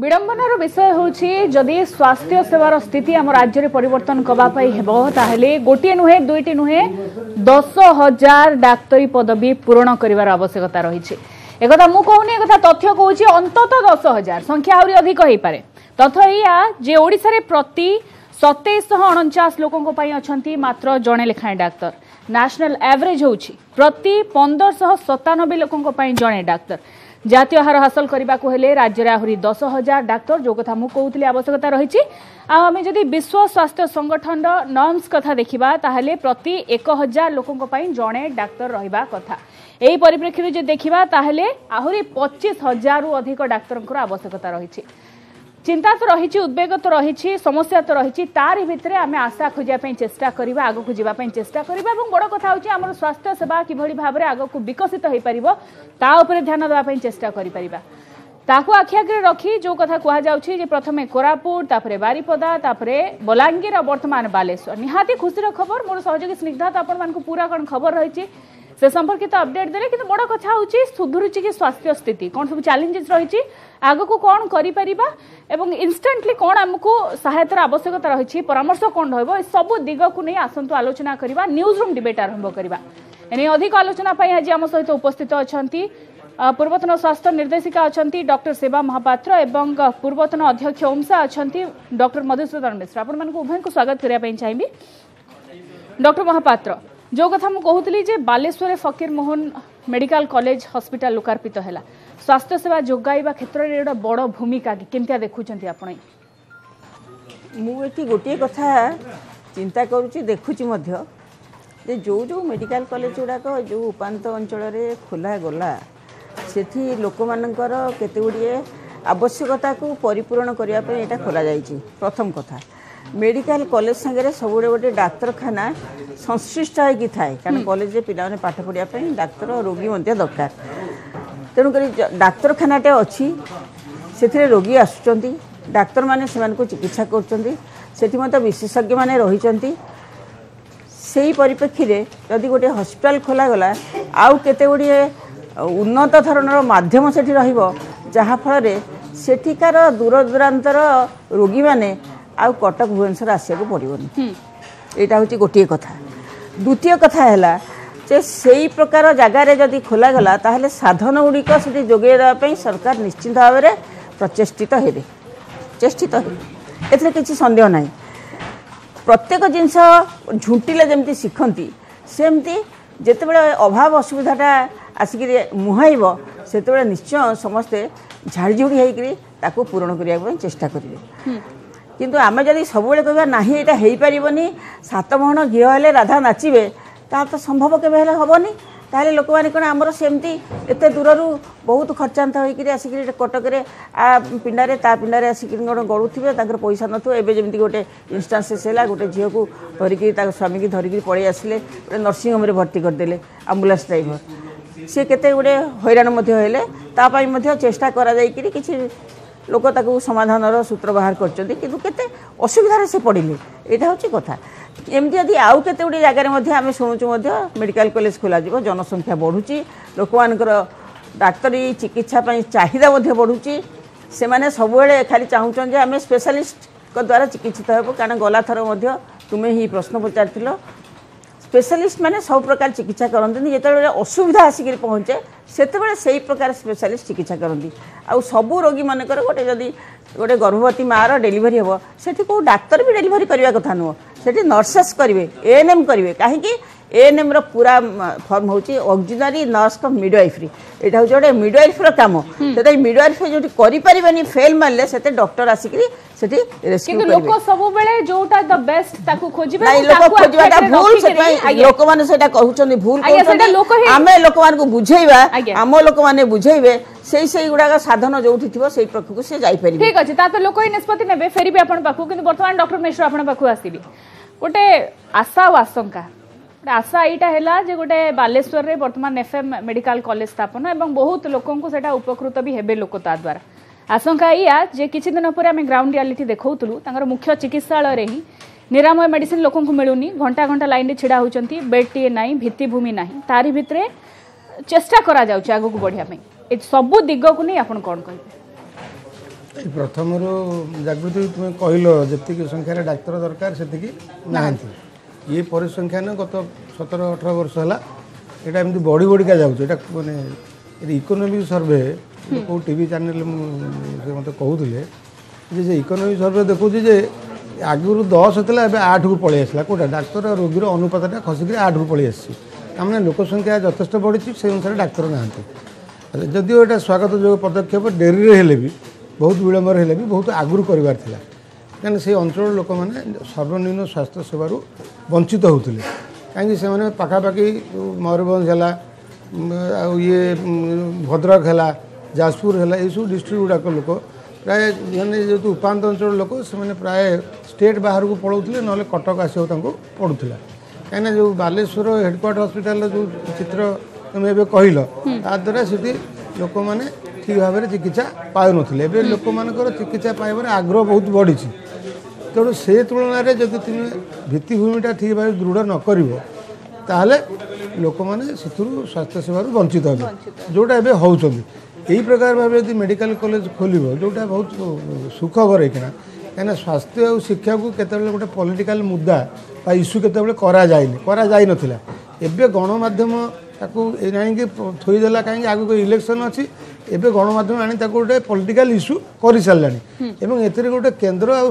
ବିଡ଼ମ୍ବନାର ବିଷୟ ହେଉଛି ଯଦି ସ୍ୱାସ୍ଥ୍ୟ ସେବାର ସ୍ଥିତି ଆମ ରାଜ୍ୟରେ ପରିବର୍ତ୍ତନ ହେବା ପାଇଁ ହେବ ତାହେଲେ ଗୋଟିଏ ନୁହେଁ ଦୁଇଟି ନୁହେଁ ଦଶ ହଜାର ଡାକ୍ତରୀ ପଦବୀ ପୂରଣ କରିବାର ଆବଶ୍ୟକତା ରହିଛି ଏକଥା ମୁଁ କହୁନି ଏକଥା ତଥ୍ୟ କହୁଛି ଅନ୍ତତଃ ଦଶ ହଜାର ସଂଖ୍ୟା ଆହୁରି ଅଧିକ ହେଇପାରେ ତଥ୍ୟ ଏଇଆ ଯେ ଓଡ଼ିଶାରେ ପ୍ରତି ସତେଇଶହ ଅଣଚାଶ ଲୋକଙ୍କ ପାଇଁ ଅଛନ୍ତି ମାତ୍ର ଜଣେ ଲେଖାଏଁ ଡାକ୍ତର ନ୍ୟାସନାଲ୍ ଆଭରେଜ୍ ହେଉଛି ପ୍ରତି ପନ୍ଦରଶହ ସତାନବେ ଲୋକଙ୍କ ପାଇଁ ଜଣେ ଡାକ୍ତର জাতীয় হার হাসল করা হলে রাজ্যের আহরি দশ হাজার ডাক্তার যে কথা মুলি আবশ্যকতা রয়েছে আমি যদি বিশ্ব স্বাস্থ্য সংগঠন নর্মস কথা দেখা তাহলে প্রতি এক হাজার লোক জনে ডাক্তার রহবা কথা এই পরিপ্রেক্ষী যদি দেখা তাহলে আহরি পঁচিশ হাজার অধিক ডাক্তার আবশ্যকতা রয়েছে চিন্তা তো রয়েছে উদ্বেগ তো রয়েছে সমস্যা তো রয়েছে তার ভিতরে আমি আশা খোঁজা চেষ্টা করা আগুক যা চেষ্টা করা এবং বড় কথা হচ্ছে আমার স্বাস্থ্য সেবা কিভাবে ভাবে আগুক বিকশিত হয়ে পার তা উপরে ধ্যান দেওয়া চেষ্টা করে পার পারা ତାକୁ ଆଖି ଆଗରେ ରଖି ଯେଉଁ କଥା କୁହାଯାଉଛି ଯେ ପ୍ରଥମେ କୋରାପୁଟ ତାପରେ ବାରିପଦା ତାପରେ বর্তমান বালেশ্বর নিহতি খুশির খবর মোট সহযোগী ସହଯୋଗୀ তো আপনার পুরা କ'ଣ খবর রয়েছে সে সম্পর্কিত অপডেট দেলে কিন্তু বড় কথা হচ্ছে সুধুরুচি কি স্বাস্থ্য স্থিতি কোণ সব চ্যালেঞ্জেস রয়েছে আগুক কোণ করে পারিবা এবং ইনস্টাটলি কোণ আমি সহায়তার আবশ্যকতা রয়েছে পরামর্শ কোণ রহব এসব দিগক নিয়ে আসন্তু আলোচনা করা নিউজ রুম ডিবেট আরম্ভ করা এনে অধিক আলোচনা আজ আম সহ উপস্থিত অনেক পূর্বতন স্বাস্থ্য নির্দেশিকা অনেক ডক্টর সেবা মহাপাত্র এবং পূর্বতন অধ্যক্ষ ওমসা অনেক ডক্টর মধুসূদন মিশ্র আপনার উভয় স্বাগত করা চাইবি ডক্টর মহাপাত্র जो कथा मुझे जे Baleshwar Fakir Mohan medical college hospital लोकार्पित है स्वास्थ्य सेवा जोगाइबा क्षेत्र में गोटे बड़ भूमिका केमती देखुं आप मुझे गोटे कथा চিন্তা করুছি দেখুছি মধ্য যে যে যে মেডিকাল কলেজ গুড়াক যে উপান্ত অঞ্চলের খোলা গলা সেটি লোকমানকর কেতে গুড়িয়ে আবশ্যকতা পরিপূরণ করা এটা খোলা যাই প্রথম কথা মেডিকাল কলেজ সাগে সবু গোটে ডাক্তারখানা সংশ্লিষ্ট হয়ে থাকে কারণ কলেজে পিলামানে পাঠ পড়া ডাক্তার রোগী মধ্যে দরকার তেমনি ডাক্তারখানাটে অছি সেথিরে রোগী আসুচার ডাক্তার মানে সে চিকিৎসা করছেন সেটি মতো বিশেষজ্ঞ মানে রয়েছেন সেই পরিপ্রেক্ষীরে যদি গোটে হসপিটাল খোলাগলা আউ কেতে গুড়িয়ে উন্নত ধরনের মাধ্যম সেটি রহব যাফলে সেঠিকার দূরদূরান্তর রোগী মানে ଆଉ କଟକ ଭୁବନେଶ୍ୱର ଆସିବାକୁ ପଡ଼ିବନି ଏଇଟା ହେଉଛି ଗୋଟିଏ କଥା ଦ୍ୱିତୀୟ କଥା ହେଲା ଯେ ସେଇ ପ୍ରକାର ଜାଗାରେ ଯଦି ଖୋଲାଗଲା ତାହେଲେ ସାଧନ ଗୁଡ଼ିକ ସେଠି ଯୋଗାଇ ଦେବା ପାଇଁ ସରକାର ନିଶ୍ଚିନ୍ତ ଭାବରେ ପ୍ରଚେଷ୍ଟିତ ହେବେ ଚେଷ୍ଟିତ ହେବେ ଏଥିରେ କିଛି ସନ୍ଦେହ ନାହିଁ ପ୍ରତ୍ୟେକ ଜିନିଷ ଝୁଣ୍ଟିଲେ ଯେମିତି ଶିଖନ୍ତି ସେମିତି ଯେତେବେଳେ ଅଭାବ ଅସୁବିଧାଟା ଆସିକିରି ମୁହାଇବ ସେତେବେଳେ ନିଶ୍ଚୟ ସମସ୍ତେ ଝାଡ଼ିଝୁଡ଼ି ହେଇକିରି ତାକୁ ପୂରଣ କରିବା ପାଇଁ ଚେଷ୍ଟା କରିବେ কিন্তু ଆମେ ଯଦି ସବୁବେଳେ କହିବା ନାହିଁ ଏଇଟା ହେଇପାରିବନି ସାତ ଭଉଣ ଘିଅ ହେଲେ ରାଧା ନାଚିବେ ତାହା ତ ସମ୍ଭବ କେବେ ହେଲେ ହେବନି ତାହେଲେ ଲୋକମାନେ କ'ଣ ଆମର ସେମିତି ଏତେ ଦୂରରୁ ବହୁତ ଖର୍ଚ୍ଚାନ୍ତ ହୋଇକିରି ଆସିକିରି କଟକରେ ଆ ପିଣ୍ଡାରେ ତା ପିଣ୍ଡାରେ ଆସିକିରି କ'ଣ ଗଳୁଥିବେ ତାଙ୍କର ପଇସା ନଥିବ ଏବେ ଯେମିତି ଗୋଟେ ଇନଷ୍ଟାନ୍ସେସ୍ ହେଲା ଗୋଟେ ଝିଅକୁ ଧରିକିରି ତାଙ୍କ ସ୍ୱାମୀକି ଧରିକିରି ପଳେଇ ଆସିଲେ ଗୋଟେ ନର୍ସିଂ ହୋମ୍ରେ ଭର୍ତ୍ତି କରିଦେଲେ ଆମ୍ବୁଲାନ୍ସ ଡ୍ରାଇଭର ସିଏ କେତେ ଗୁଡ଼ିଏ ହଇରାଣ ମଧ୍ୟ ହେଲେ ତା ପାଇଁ ମଧ୍ୟ ଚେଷ୍ଟା କରାଯାଇକିରି କିଛି লোক তাকে সমাধানর সূত্র বাহার করছেন কিন্তু কেতে অসুবিধার সে পড়লে এটা হচ্ছে কথা এমনি যদি আউ কেতে গুড়ি জায়গায় মধ্যে আমি শুণুছু মধ্যে মেডিকাল কলেজ খোলা যাব জনসংখ্যা বড়ুচি লোকমানকর ডাক্তারি চিকিৎসা পাই চাহিদা মধ্যে বড়ুচি সেমানে সবুলে খালি চাহুছেন যে আমি স্পেশালিস্টক দ্বারা চিকিৎসিত হব কারণ গলা থর মধ্যে তুমি হি প্রশ্ন পচারিল ସ୍ପେଶାଲିଷ୍ଟମାନେ ସବୁ ପ୍ରକାର ଚିକିତ୍ସା କରନ୍ତିନି ଯେତେବେଳେ ଅସୁବିଧା ଆସିକରି ପହଞ୍ଚେ ସେତେବେଳେ ସେହି ପ୍ରକାର ସ୍ପେଶାଲିଷ୍ଟ ଚିକିତ୍ସା କରନ୍ତି ଆଉ ସବୁ ରୋଗୀମାନଙ୍କର ଗୋଟେ ଯଦି ଗୋଟେ ଗର୍ଭବତୀ ମାଆର ଡେଲିଭରି ହେବ ସେଠି କେଉଁ ଡାକ୍ତର ବି ଡେଲିଭରି କରିବା କଥା ନୁହଁ ସେଠି ନର୍ସେସ୍ କରିବେ ଏଏନ୍ଏମ୍ କରିବେ କାହିଁକି ଏଏନ୍ଏମ୍ର ପୁରା ଫର୍ମ ହେଉଛି ଅକ୍ଜିନାରୀ ନର୍ସ କମ୍ ମିଡ଼ୱାଇଫ୍ରି ଏଇଟା ହେଉଛି ଗୋଟେ ମିଡ଼ୱାଇଫ୍ର କାମ ସେଥିପାଇଁ ମିଡ଼ୱାଇଫ୍ ଯେଉଁଠି କରିପାରିବେନି ଫେଲ୍ ମାରିଲେ ସେତେ ଡକ୍ଟର ଆସିକିରି ସେଠି କିନ୍ତୁ ଲୋକ ସବୁବେଳେ ଯୋଉଟା ଦ ବେଷ୍ଟ ତାକୁ ଖୋଜିବେ ନାଇଁ ଲୋକ ଖୋଜିବାଟା ଭୁଲ ସେଥିପାଇଁ ଲୋକମାନେ ସେଇଟା କହୁଛନ୍ତି ଭୁଲ କହୁଛନ୍ତି ଆମେ ଲୋକମାନଙ୍କୁ ବୁଝେଇବା ଆମ ଲୋକମାନେ ବୁଝେଇବେ সেই সেই গুড়াক সাধন যেটি থাকবে সেই পাখক সে যাইপার ঠিক আছে তাতে লোক এই নিষ্পতি নেবে ফেরবি আপনার পাখু কিন্তু বর্তমানে ডক্টর মিশ্র আপনার পাখু আসবি গোটে আশা ও আশঙ্কা আশা এইটা হেলা যে গোটে বালেশ্বরের বর্তমান এফএম মেডিকাল কলেজ স্থাপন এবং বহুত লোকଙ୍କୁ সেটা উপকৃত বি হেবে লোক তা দ্বারা আশঙ্কা ইয়া যে কিছুদিন পরে আমি গ্রাউন্ড রিয়ালিটি দেখাউলু তাঁর মুখ্য চিকিৎসালয়ে হি নিরাময় মেডিসিন লোক মিলুনি ঘণ্টা ঘণ্টা লাইনে ছিড়া হচ্ছেন বেডটিয়ে না ভিত্তিভূমি না তারি ভিতরে চেষ্টা করা যাচ্ছে আগুক বড়িয়া এ সবু দিগকু নিয়ে আপনার কম কে প্রথমর জাগৃতি তুমি কহিল যেত সংখ্যার ডাক্তার দরকার সেটি না ଇଏ ପରିସଂଖ୍ୟାନ ଗତ ସତର ଅଠର ବର୍ଷ ହେଲା এটা এমনি বড়ি বড়িকা যাচ্ছে এটা মানে এটা ইকোনোমিক সর্ভে কেউ টিভি চ্যানেল সে মতো কুলে যে যে ইকোনোমিক সর্ভে দেখুছি যে আগর দশ লা এবার আঠকু পড়ে আসলা কোটা ডাক্তার আর রোগীর অনুপাতটা খসিকি আঠকু পড়ে আসছে তার মানে লোক সংখ্যা যথেষ্ট বড়িছি সেই অনুসারে ডাক্তার না যদিও এটা স্বাগত যোগ পদক্ষেপ ডেরিরে হলে বি বহুত বিলম্বরে হলে বি বহুত আগর করবার লা କାହିଁକି ସେଇ ଅଞ୍ଚଳର ଲୋକମାନେ ସର୍ବନିମ୍ନ ସ୍ୱାସ୍ଥ୍ୟ ସେବାରୁ ବଞ୍ଚିତ ହେଉଥିଲେ କାହିଁକି ସେମାନେ ପାଖାପାଖି ମୟୂରଭଞ୍ଜ ହେଲା ଆଉ ଇଏ ଭଦ୍ରକ ହେଲା ଯାଜପୁର ହେଲା ଏଇସବୁ ଡିଷ୍ଟ୍ରିକ୍ଟ ଗୁଡ଼ାକ ଲୋକ ପ୍ରାୟ ମାନେ ଯେହେତୁ ଉପାନ୍ତ ଅଞ୍ଚଳ ଲୋକ ସେମାନେ ପ୍ରାୟ ଷ୍ଟେଟ୍ ବାହାରକୁ ପଳାଉଥିଲେ ନହେଲେ କଟକ ଆସିବାକୁ ତାଙ୍କୁ ପଡ଼ୁଥିଲା କାହିଁକିନା ଯେଉଁ ବାଲେଶ୍ୱର ହେଡ଼କ୍ୱାର୍ଟର ହସ୍ପିଟାଲର ଯେଉଁ ଚିତ୍ର ତୁମେ ଏବେ କହିଲ ତାଦ୍ୱାରା ସେଠି ଲୋକମାନେ ଠିକ୍ ଭାବରେ ଚିକିତ୍ସା ପାଉନଥିଲେ ଏବେ ଲୋକମାନଙ୍କର ଚିକିତ୍ସା ପାଇବାରେ ଆଗ୍ରହ ବହୁତ ବଢ଼ିଛି ତେଣୁ ସେ ତୁଳନାରେ ଯଦି ତୁମେ ଭିତ୍ତିଭୂମିଟା ଠିକ୍ ଭାବେ ଦୃଢ଼ ନ କରିବ ତାହେଲେ ଲୋକମାନେ ସେଥିରୁ ସ୍ୱାସ୍ଥ୍ୟସେବାରୁ ବଞ୍ଚିତ ହେବେ ଯେଉଁଟା ଏବେ ହେଉଛନ୍ତି ଏହି ପ୍ରକାର ଭାବେ ଯଦି ମେଡ଼ିକାଲ କଲେଜ ଖୋଲିବ ଯେଉଁଟା ବହୁତ ସୁଖବର ଏଇକିନା କାହିଁକିନା ସ୍ୱାସ୍ଥ୍ୟ ଆଉ ଶିକ୍ଷାକୁ କେତେବେଳେ ଗୋଟେ ପଲିଟିକାଲ ମୁଦ୍ଦା ବା ଇସ୍ୟୁ କେତେବେଳେ କରାଯାଇନି କରାଯାଇନଥିଲା ଏବେ ଗଣମାଧ୍ୟମ ତାକୁ ଜାଣିକି ଥୋଇଦେଲା କାହିଁକି ଆଗକୁ ଇଲେକ୍ସନ୍ ଅଛି ଏବେ ଗଣମାଧ୍ୟମ ଆଣି ତାକୁ ଗୋଟେ ପଲିଟିକାଲ ଇସ୍ୟୁ କରିସାରିଲାଣି ଏବଂ ଏଥିରେ ଗୋଟେ କେନ୍ଦ୍ର ଆଉ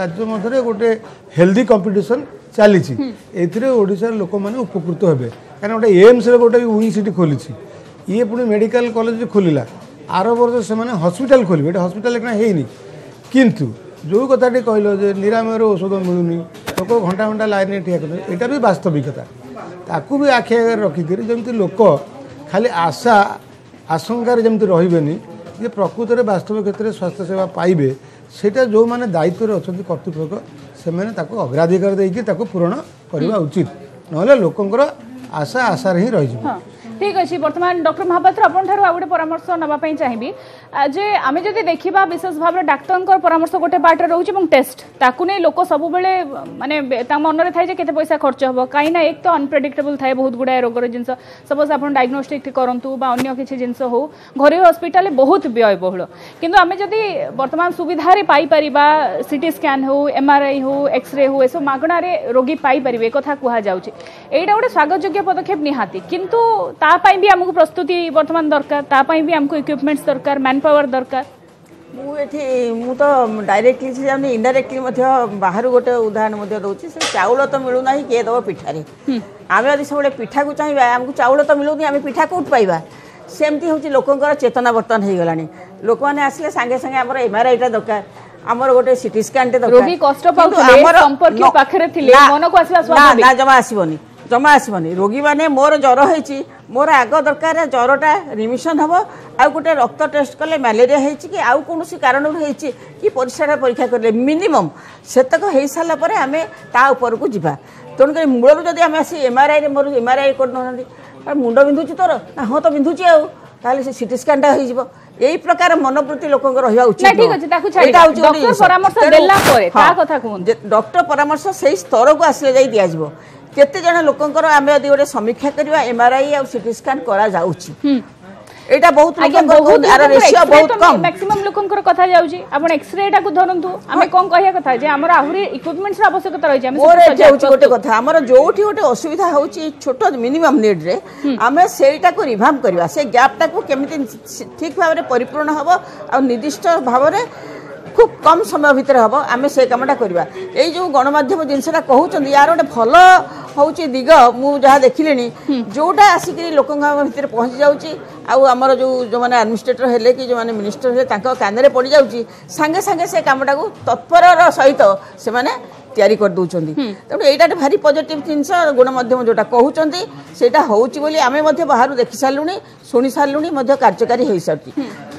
ରାଜ୍ୟ ମଧ୍ୟରେ ଗୋଟେ ହେଲ୍ଦି କମ୍ପିଟିସନ୍ ଚାଲିଛି ଏଥିରେ ଓଡ଼ିଶାର ଲୋକମାନେ ଉପକୃତ ହେବେ କାରଣ ଗୋଟେ ଏମ୍ସରେ ଗୋଟେ ୱିଙ୍ଗ ସିଟି ଖୋଲିଛି ଇଏ ପୁଣି ମେଡ଼ିକାଲ କଲେଜ ଖୋଲିଲା ଆର ବର୍ଷ ସେମାନେ ହସ୍ପିଟାଲ ଖୋଲିବେ ଏଇଟା ହସ୍ପିଟାଲ ଏକା ହେଇନି କିନ୍ତୁ ଯେଉଁ କଥାଟି କହିଲ ଯେ ନିରାମୟର ଔଷଧ ମିଳୁନି ଲୋକ ଘଣ୍ଟା ଘଣ୍ଟା ଲାଇନ୍ରେ ଠିଆ କରୁଛନ୍ତି ଏଇଟା ବି ବାସ୍ତବିକତା ତାକୁ ବି ଆଖି ଆଗରେ ରଖିକରି ଯେମିତି ଲୋକ ଖାଲି ଆଶା ଆଶଙ୍କାରେ ଯେମିତି ରହିବେନି ଯେ ପ୍ରକୃତରେ ବାସ୍ତବ କ୍ଷେତ୍ରରେ ସ୍ୱାସ୍ଥ୍ୟସେବା ପାଇବେ ସେଇଟା ଯେଉଁମାନେ ଦାୟିତ୍ୱରେ ଅଛନ୍ତି କର୍ତ୍ତୃପକ୍ଷ ସେମାନେ ତାକୁ ଅଗ୍ରାଧିକାର ଦେଇକି ତାକୁ ପୂରଣ କରିବା ଉଚିତ ନହେଲେ ଲୋକଙ୍କର ଆଶା ଆଶାରେ ହିଁ ରହିଯିବ ঠিক আছে বর্তমান ডক্টর মহাপাত্র আপনার আগে গোটে পরামর্শ নেওয়া চাহিবি যে আমি যদি দেখিবা বিশেষ ভাবে ডাক্তার পরামর্শ গোটে পার্টে রয়েছে এবং টেস্ট তাকে নিয়ে লোক সবুলে মানে তা মনে থাকে যে কেতে পয়সা খরচ হব কিনা এক তো অনপ্রেডিক্টেবল থাকে বহু গুড়ায়ে রোগের জিনিস সপোজ আপনার ডায়গনোস্টিক করতু বা অন্য কিছু জিনিস হো ঘরোই হসপিটালে বহু ব্যয়বহুল কিন্তু আমি যদি বর্তমান সুবিধারে পাইপারিবা সিটি স্ক্যান হো এমআরআই হো এক্সরে হো এসব মাগণার রোগী পাইপারিবে একথা কুহযাচ্ছে এইটা গোটে স্বাগতযোগ্য পদক্ষেপ নিহতি কিন্তু তা तापई भी हमकु प्रस्तुति वर्तमान দরকার तापई भी हमकु इक्विपमेंट्स দরকার ম্যানপাওয়ার দরকার মু এটি মু তো ডাইরেক্টলি যাওনি ইনডাইরেক্টলি মধ্যে বাহির গটে উদাহরণ মধ্যে দছি চাউলা তো মিলু নাই কে দাও পিঠানি আ আমরা দি সওলে পিঠা কো চাইবা হামকু চাউলা তো মিলু নি আমি পিঠা কো উঠ পাইবা सेम ती होची লোকনকৰ চেতনা বৰ্তন হৈ গলানি লোক মানে আছলে সাংগে সাংগে আমৰ এম আৰ আই টা দরকার আমৰ গটে সিটি স্ক্যান টে দরকার ৰोगी কষ্ট পাউছলে সম্পৰ্কি পাখৰে থিলে মনক আছিব স্বাধা না না যাৱা আছিবনি ଜମା ଆସିବନି ରୋଗୀମାନେ ମୋର ଜ୍ୱର ହେଇଛି ମୋର ଆଗ ଦରକାର ଜ୍ୱରଟା ରିମିସନ୍ ହେବ ଆଉ ଗୋଟେ ରକ୍ତ ଟେଷ୍ଟ କଲେ ମ୍ୟାଲେରିଆ ହେଇଛି କି ଆଉ କୌଣସି କାରଣରୁ ହେଇଛି କି ପରିସ୍ରାଟା ପରୀକ୍ଷା କଲେ ମିନିମମ୍ ସେତକ ହେଇସାରିଲା ପରେ ଆମେ ତା ଉପରକୁ ଯିବା ତେଣୁକରି ମୂଳରୁ ଯଦି ଆମେ ଆସି ଏମ୍ଆର୍ଆଇରେ ମୋର ଏମ୍ଆର୍ଆଇ କରିଦେଉନାହାନ୍ତି ମୁଣ୍ଡ ବିନ୍ଧୁଛି ତୋର ନା ହଁ ତ ବିନ୍ଧୁଛି ଆଉ ତାହେଲେ ସେ ସିଟି ସ୍କାନ୍ଟା ହେଇଯିବ এই প্রকার মনোবৃত্তি লোক রহবা উচিত ডক্টর পরামর্শ সেই স্তরক আসলে যাই দিয়া କେତେଜଣ ଲୋକଙ୍କର ଆମେ ଯଦି ଗୋଟେ ସମୀକ୍ଷା କରିବା ଏମ୍ଆର୍ଆଇ ଆଉ ସିଟି ସ୍କାନ୍ କରାଯାଉଛି এটা বহুত বহুত আর রেশিও বহুত কম ম্যাক্সিমাম লোকଙ୍କର কথা যাଉଛି আপন এক্সরেটাକୁ ধরନ୍ତୁ আমি কোন কহিয়া কথা যে আমার আহুরি ইকুইপমেন্টস আবশ্যকতা রয়েছে আমি ওরে যাଉଛି ଗୋଟେ কথা আমার যোউঠি ଗୋଟେ অসুবিধা হଉଛି ছোট মিনিমাম নিড রে আমি সেইটাକୁ রিভাম করিবা সেই গ্যাপটাକୁ কেমিতি ঠিক ভাবে পরিপূর্ণ হব আর নির্দিষ্ট ভাবে খুব কম সময় ভিতরে হব আমি সেই কামটা করিবা এই যে গণমাধ্যম জিনিসটা কহুଛନ୍ତି ইয়ার ଗୋଟେ ଭଲ ହେଉଛି ଦିଗ ମୁଁ ଯାହା ଦେଖିଲିଣି ଯେଉଁଟା ଆସିକିରି ଲୋକଙ୍କ ଭିତରେ ପହଞ୍ଚି ଯାଉଛି ଆଉ ଆମର ଯେଉଁ ଯେଉଁମାନେ ଆଡମିନିଷ୍ଟ୍ରେଟର ହେଲେ କି ଯେଉଁମାନେ ମିନିଷ୍ଟର ହେଲେ ତାଙ୍କ କାନରେ ପଡ଼ିଯାଉଛି ସାଙ୍ଗେ ସାଙ୍ଗେ ସେ କାମଟାକୁ ତତ୍ପରର ସହିତ ସେମାନେ ତିଆରି କରିଦେଉଛନ୍ତି ତେଣୁ ଏଇଟା ଭାରି ପଜିଟିଭ୍ ଜିନିଷ ଗଣମାଧ୍ୟମ ଯେଉଁଟା କହୁଛନ୍ତି ସେଇଟା ହେଉଛି ବୋଲି ଆମେ ମଧ୍ୟ ବାହାରୁ ଦେଖିସାରିଲୁଣି ଶୁଣିସାରିଲୁଣି ମଧ୍ୟ କାର୍ଯ୍ୟକାରୀ ହୋଇସାରୁଛି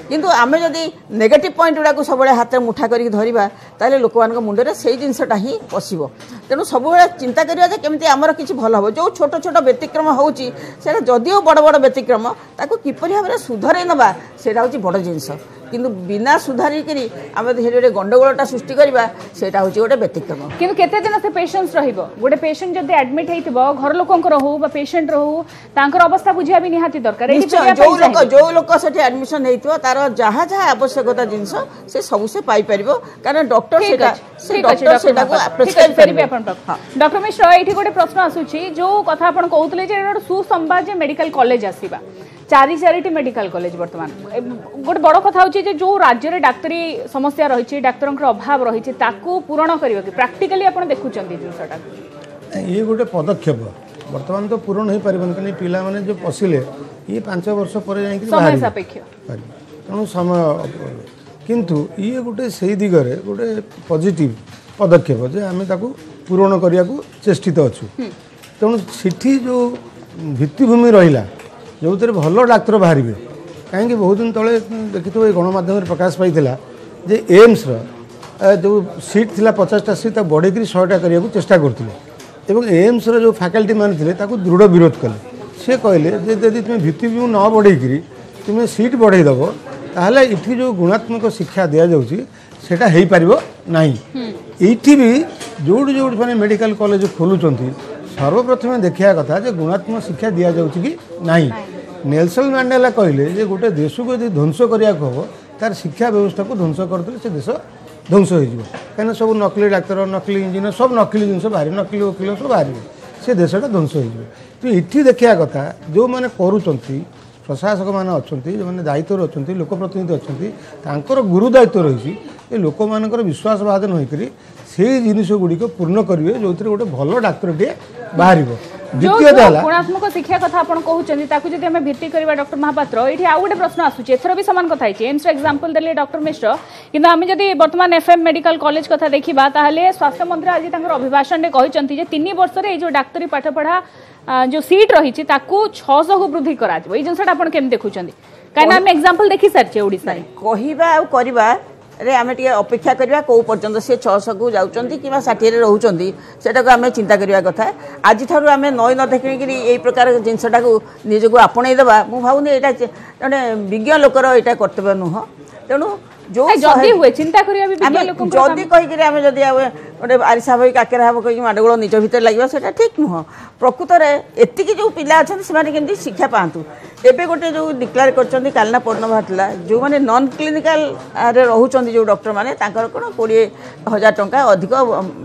କିନ୍ତୁ ଆମେ ଯଦି ନେଗେଟିଭ୍ ପଏଣ୍ଟ ଗୁଡ଼ାକୁ ସବୁବେଳେ ହାତରେ ମୁଠା କରିକି ଧରିବା ତାହେଲେ ଲୋକମାନଙ୍କ ମୁଣ୍ଡରେ ସେଇ ଜିନିଷଟା ହିଁ ପଶିବ ତେଣୁ ସବୁବେଳେ ଚିନ୍ତା କରିବା ଯେ କେମିତି ଆମର କିଛି ଭଲ ହେବ ଯେଉଁ ଛୋଟ ଛୋଟ ବ୍ୟତିକ୍ରମ ହେଉଛି ସେଇଟା ଯଦିଓ ବଡ଼ ବଡ଼ ବ୍ୟତିକ୍ରମ ତାକୁ କିପରି ଭାବରେ ସୁଧରେଇ ନେବା ସେଇଟା ହେଉଛି ବଡ଼ ଜିନିଷ কিন্তু বিনা সুধারিকি আমি গোটে গন্ডগোলটা সৃষ্টি করা সেটা হচ্ছে গোটে ব্যতিক্রম কিন্তু কেতে দিন সে পেসেন্স রহব গোটে পেসেন্ট যদি আডমিট হয়েছিল ঘর লোকর হো বা পেসেন্ট হো তাঁর অবস্থা বুঝা বি নিহতি দরকার যে লোক সেটি আডমিশন হয়েছিল তার যা যা আবশ্যকতা জিনিস সে সবু সে পাইপার কারণ ডক্টর সেটা ডক্টর মিশ্র এটি গোটে প্রশ্ন আসুচি যে কথা আপনার কহুতলে যে সুসম্বাদ যে মেডিকাল কলেজ আসিবা চারি চারিটি মেডিকাল কলেজ বর্তমান গোটে বড় কথা হচ্ছে চাহুছে যে যে রাজ্যের ডাক্তারী সমস্যা রয়েছে ডাক্তারঙ্কর অভাব রয়েছে তাকে পূরণ করিবা কি প্রাকটিকালি আপনার দেখুছেন জিনিসটা ইয়ে গোটে পদক্ষেপ বর্তমান তো পূরণ হয়ে পারিবনি কারণ এই পিলামানে যে পশিলে ইয়ে পাঁচ বর্ষ পরে যাই সময় সাপেক্ষ তেমন সময় কিন্তু ইয়ে গোটে সেই দিগরে গোটে পজিটিভ পদক্ষেপ যে আমি তাকে পূরণ করা চেষ্টিত অছু তেমন সেটি যে ভিত্তিভূমি রহিলা ଯେଉଁଥିରେ ଭଲ ଡାକ୍ତର ବାହାରିବେ କାହିଁକି ବହୁତ ଦିନ ତଳେ ଦେଖିଥିବ ଏ ଗଣମାଧ୍ୟମରେ ପ୍ରକାଶ ପାଇଥିଲା ଯେ ଏମ୍ସର ଯେଉଁ ସିଟ୍ ଥିଲା ପଚାଶଟା ସିଟ୍ ତାକୁ ବଢ଼େଇକରି ଶହେଟା କରିବାକୁ ଚେଷ୍ଟା କରୁଥିଲେ ଏବଂ ଏମ୍ସର ଯେଉଁ ଫ୍ୟାକଲ୍ଟିମାନେ ଥିଲେ ତାକୁ ଦୃଢ଼ ବିରୋଧ କଲେ ସେ କହିଲେ ଯେ ଯଦି ତୁମେ ଭିତ୍ତିଭୂମି ନ ବଢ଼େଇକିରି ତୁମେ ସିଟ୍ ବଢ଼େଇ ଦେବ ତାହେଲେ ଏଠି ଯେଉଁ ଗୁଣାତ୍ମକ ଶିକ୍ଷା ଦିଆଯାଉଛି ସେଇଟା ହେଇପାରିବ ନାହିଁ ଏଇଠି ବି ଯେଉଁଠି ଯେଉଁଠି ମାନେ ମେଡ଼ିକାଲ କଲେଜ ଖୋଲୁଛନ୍ତି ସର୍ବପ୍ରଥମେ ଦେଖିବା କଥା ଯେ ଗୁଣାତ୍ମକ ଶିକ୍ଷା ଦିଆଯାଉଛି କି ନାହିଁ ନେଲସନ୍ ମାଣ୍ଡେଲା କହିଲେ ଯେ ଗୋଟେ ଦେଶକୁ ଯଦି ଧ୍ୱଂସ କରିବାକୁ ହେବ ତା'ର ଶିକ୍ଷା ବ୍ୟବସ୍ଥାକୁ ଧ୍ୱଂସ କରିଦେଲେ ସେ ଦେଶ ଧ୍ୱଂସ ହୋଇଯିବ କାହିଁକିନା ସବୁ ନକଲି ଡାକ୍ତର ନକଲି ଇଞ୍ଜିନିୟର ସବୁ ନକଲି ଜିନିଷ ବାହାରିବ ନକଲି ଓକିଲ ସବୁ ବାହାରିବେ ସେ ଦେଶଟା ଧ୍ୱଂସ ହୋଇଯିବ କିନ୍ତୁ ଏଠି ଦେଖିବା କଥା ଯେଉଁମାନେ କରୁଛନ୍ତି ପ୍ରଶାସକମାନେ ଅଛନ୍ତି ଯେଉଁମାନେ ଦାୟିତ୍ୱରେ ଅଛନ୍ତି ଲୋକପ୍ରତିନିଧି ଅଛନ୍ତି ତାଙ୍କର ଗୁରୁ ଦାୟିତ୍ୱ ରହିଛି ଯେ ଲୋକମାନଙ୍କର ବିଶ୍ୱାସବାଦନ ହୋଇକରି ସେଇ ଗୁଡ଼ିକ ପୂର୍ଣ୍ଣ କରିବେ ଯେଉଁଥିରେ ଗୋଟେ ଭଲ ଡାକ୍ତରଟିଏ ବାହାରିବ দ্বিতীয়ত হল গুণাত্মক শিক্ষা কথা আপনার কুমার তাকে যদি আমি ভিত্তি করা ডক্টর মহাপাত্র এটি আউ গোটে প্রশ্ন আসুচি এথর বি সমান কথা হয়েছে এমসর এক্সাম্পল দেলে ডক্টর মিশ্র কিন্তু আমি যদি বর্তমান এফ এম মেডিকাল কলেজ কথা দেখিবা তাহলে স্বাস্থ্যমন্ত্রী আজ তাঁর অভিভাষণে কিন্তু যে তিন বর্ষের এই যে ডাক্তারী পাঠপড়া যে সিট রয়েছে তাকে ছশহু বৃদ্ধি করা এই জিনিসটা আপনার কেমন দেখুছেন কারণ আমি এক্সাম্পল দেখি সারিছে ওড়শায় কহা আর ରେ ଆମେ ଟିକେ ଅପେକ୍ଷା କରିବା କେଉଁ ପର୍ଯ୍ୟନ୍ତ ସେ ଛଅଶହକୁ ଯାଉଛନ୍ତି କିମ୍ବା ଷାଠିଏରେ ରହୁଛନ୍ତି ସେଟାକୁ ଆମେ ଚିନ୍ତା କରିବା କଥା ଆଜିଠାରୁ ଆମେ ନଈ ନ ଦେଖିକିରି ଏଇ ପ୍ରକାର ଜିନିଷଟାକୁ ନିଜକୁ ଆପଣେଇ ଦେବା ମୁଁ ଭାବୁନି ଏଇଟା ଜଣେ ବିଜ୍ଞ ଲୋକର ଏଇଟା କର୍ତ୍ତବ୍ୟ ନୁହଁ ତେଣୁ ଯେଉଁ ଯଦି ହୁଏ ଚିନ୍ତା କରିବା ବି ଯଦି କହିକିରି ଆମେ ଯଦି ଗୋଟେ ଆରିସା ଭାଇ କାକେରା ହେବ କହିକି ମାଡ଼ଗୋଳ ନିଜ ଭିତରେ ଲାଗିବା ସେଇଟା ଠିକ୍ ନୁହଁ ପ୍ରକୃତରେ ଏତିକି ଯେଉଁ ପିଲା ଅଛନ୍ତି ସେମାନେ କେମିତି ଶିକ୍ଷା ପାଆନ୍ତୁ ଏବେ ଗୋଟେ ଯେଉଁ ଡିକ୍ଲାର କରିଛନ୍ତି କାଲନା ପର୍ଣ୍ଣ ବାହାରିଥିଲା ଯେଉଁମାନେ ନନ୍ କ୍ଲିନିକାଲରେ ରହୁଛନ୍ତି ଯେଉଁ ଡକ୍ଟରମାନେ ତାଙ୍କର କ'ଣ କୋଡ଼ିଏ ହଜାର ଟଙ୍କା ଅଧିକ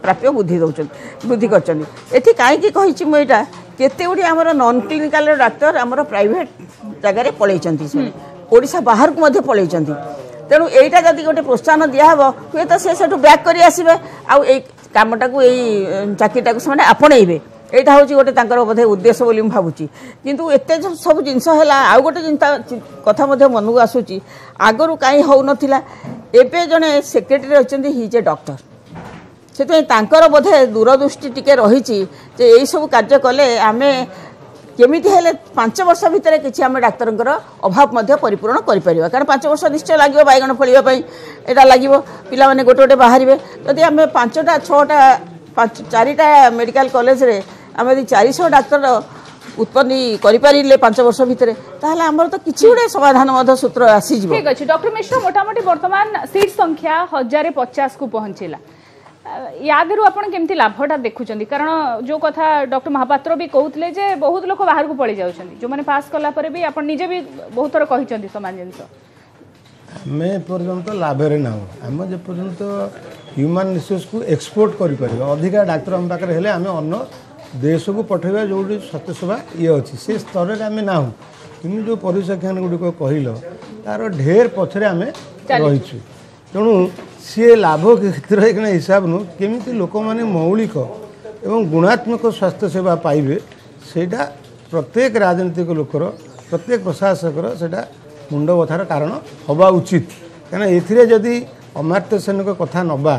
ପ୍ରାପ୍ୟ ବୁଦ୍ଧି ଦେଉଛନ୍ତି ବୃଦ୍ଧି କରିଛନ୍ତି ଏଠି କାହିଁକି କହିଛି ମୁଁ ଏଇଟା କେତେ ଗୁଡ଼ିଏ ଆମର ନନ୍ କ୍ଲିନିକାଲର ଡାକ୍ତର ଆମର ପ୍ରାଇଭେଟ୍ ଜାଗାରେ ପଳାଇଛନ୍ତି ସେମାନେ ଓଡ଼ିଶା ବାହାରକୁ ମଧ୍ୟ ପଳାଇଛନ୍ତି ତେଣୁ ଏଇଟା ଯଦି ଗୋଟେ ପ୍ରୋତ୍ସାହନ ଦିଆହେବ ହୁଏତ ସେ ସେଠୁ ବ୍ୟାକ୍ କରି ଆସିବେ ଆଉ ଏଇ କାମଟାକୁ ଏଇ ଚାକିରିଟାକୁ ସେମାନେ ଆପଣେଇବେ ଏଇଟା ହେଉଛି ଗୋଟେ ତାଙ୍କର ବୋଧେ ଉଦ୍ଦେଶ୍ୟ ବୋଲି ମୁଁ ଭାବୁଛି କିନ୍ତୁ ଏତେ ସବୁ ଜିନିଷ ହେଲା ଆଉ ଗୋଟେ ଚିନ୍ତା କଥା ମଧ୍ୟ ମନକୁ ଆସୁଛି ଆଗରୁ କାହିଁ ହେଉନଥିଲା ଏବେ ଜଣେ ସେକ୍ରେଟେରୀ ଅଛନ୍ତି ହିଜ୍ ଏ ଡକ୍ଟର ସେଥିପାଇଁ ତାଙ୍କର ବୋଧେ ଦୂରଦୃଷ୍ଟି ଟିକେ ରହିଛି ଯେ ଏଇସବୁ କାର୍ଯ୍ୟ କଲେ ଆମେ কেমিতি হলে পাঁচ বর্ষ ভিতরে কিছু আমি ডাক্তারঙ্কর অভাব মধ্যে পরিপূরণ করে পার কারণ পাঁচ বর্ষ নিশ্চয় লাগবে বাইগণ ফলিবা এটা লাগবে পিলা মানে গোটে গোটে বাহারে যদি আমি পাঁচটা ছটা পাঁচ চারিটা মেডিকাল কলেজে আমি যদি চারিশহ ডাক্তার উৎপন্ন করে পারে পাঁচ বর্ষ ভিতরে তাহলে আমার তো কিছু গুড়ে সমাধান মধ্যে সূত্র আসি ঠিক আছে ডক্টর মিশ্র মোটামুটি বর্তমান সিট সংখ্যা হাজার পচাশ কু পৌঁছিলা ୟା ଦେହରୁ ଆପଣ କେମିତି ଲାଭଟା ଦେଖୁଛନ୍ତି କାରଣ ଯେଉଁ କଥା ଡକ୍ଟର ମହାପାତ୍ର ବି କହୁଥିଲେ ଯେ ବହୁତ ଲୋକ ବାହାରକୁ ପଳେଇ ଯାଉଛନ୍ତି ଯେଉଁମାନେ ପାସ୍ କଲା ପରେ ବି ଆପଣ ନିଜେ ବି ବହୁତ ଥର କହିଛନ୍ତି ସମାନ ଜିନିଷ ଆମେ ଏପର୍ଯ୍ୟନ୍ତ ଲାଭରେ ନାହୁଁ ଆମେ ଯେପର୍ଯ୍ୟନ୍ତ ହ୍ୟୁମାନ୍ ରିସୋର୍ସକୁ ଏକ୍ସପୋର୍ଟ କରିପାରିବା ଅଧିକା ଡାକ୍ତର ଆମ ପାଖରେ ହେଲେ ଆମେ ଅନ୍ୟ ଦେଶକୁ ପଠାଇବା ଯେଉଁଠି ସେବା ଇଏ ଅଛି ସେ ସ୍ତରରେ ଆମେ ନାହୁଁ କିନ୍ତୁ ଯେଉଁ ପରିସଂଖ୍ୟାନ ଗୁଡ଼ିକ କହିଲ ତା'ର ଢେର ପଛରେ ଆମେ ରହିଛୁ ତେଣୁ ସିଏ ଲାଭ କ୍ଷେତ୍ରରେ କିଣା ହିସାବ ନୁହଁ କେମିତି ଲୋକମାନେ ମୌଳିକ ଏବଂ ଗୁଣାତ୍ମକ ସ୍ୱାସ୍ଥ୍ୟସେବା ପାଇବେ ସେଇଟା ପ୍ରତ୍ୟେକ ରାଜନୈତିକ ଲୋକର ପ୍ରତ୍ୟେକ ପ୍ରଶାସକର ସେଇଟା ମୁଣ୍ଡ ବଥାର କାରଣ ହେବା ଉଚିତ କାରଣ ଏଥିରେ ଯଦି ଅମାତ୍ୟ ସେନଙ୍କ କଥା ନେବା